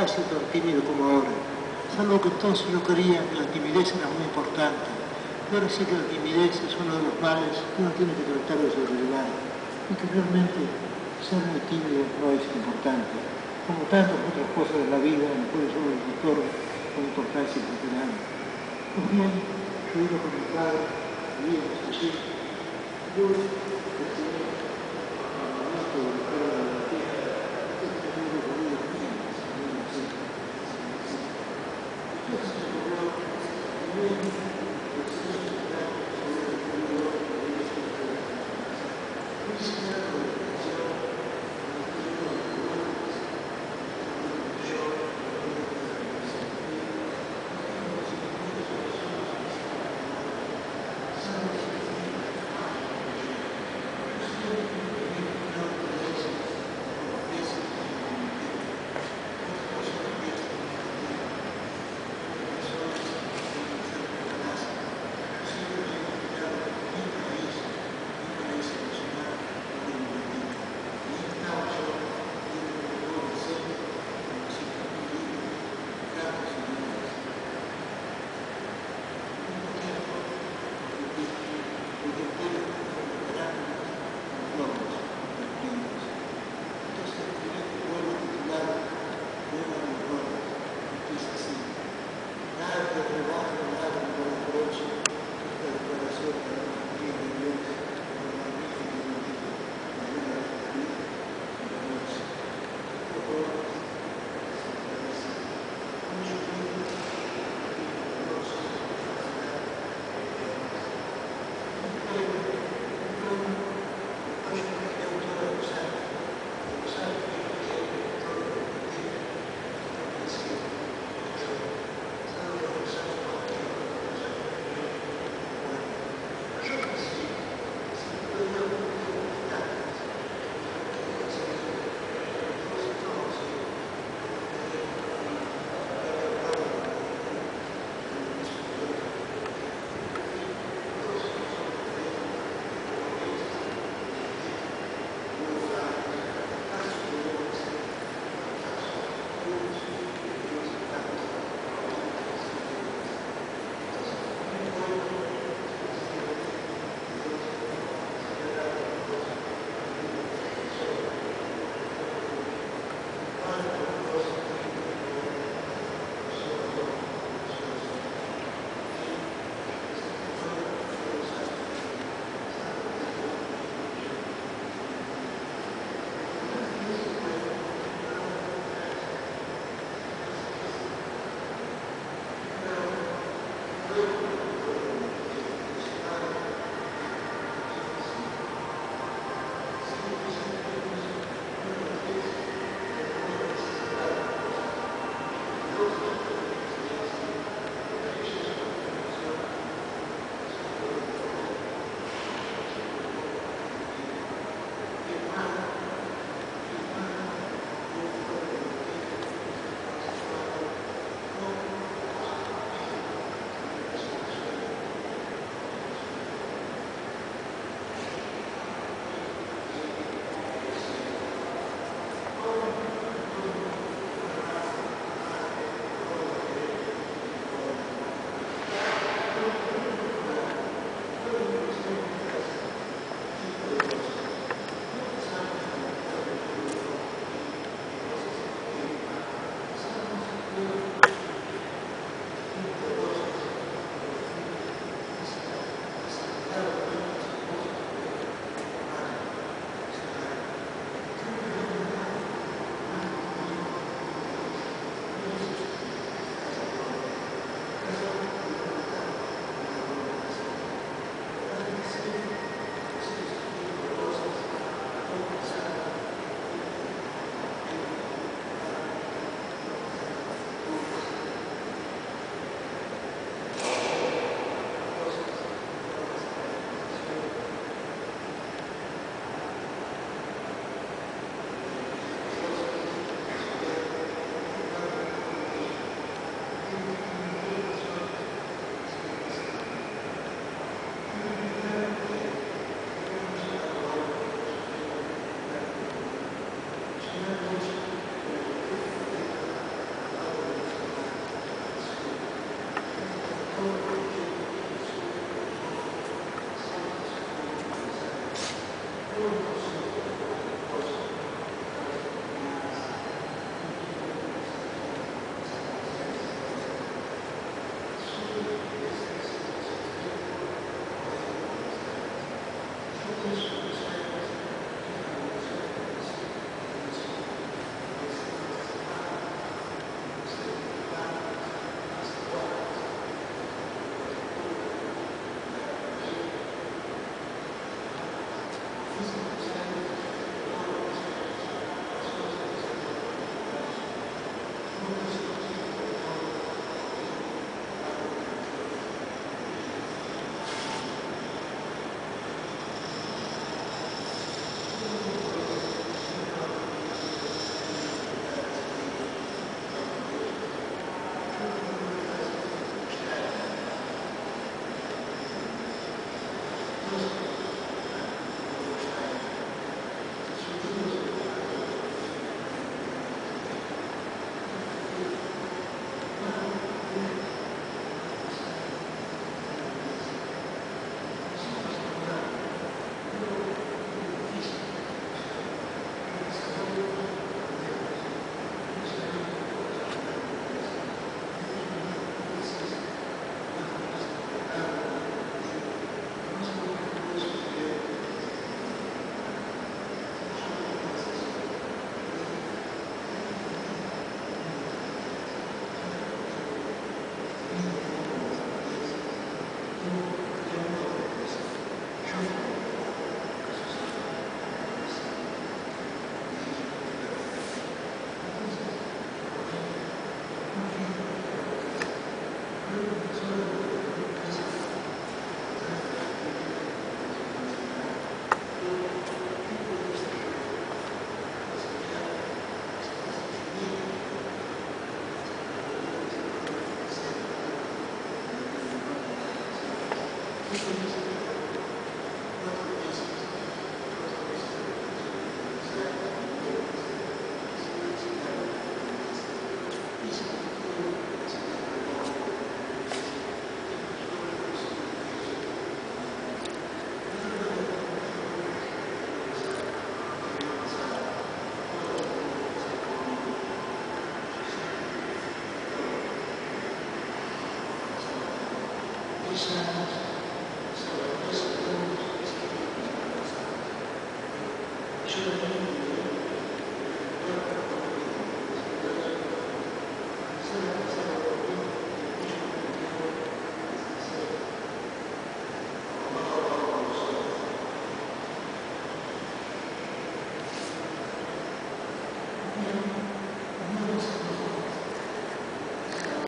casi tan tímido como ahora. Salvo que entonces yo creía que la timidez era muy importante. Ahora sí que la timidez es uno de los males que uno tiene que tratar de sobrellevar y que realmente ser muy tímido no es importante, como tantas otras cosas de la vida en las cuales uno les otorga con importancia profesional. Pues bien, yo iba con mi padre, vivíamos yo Krishna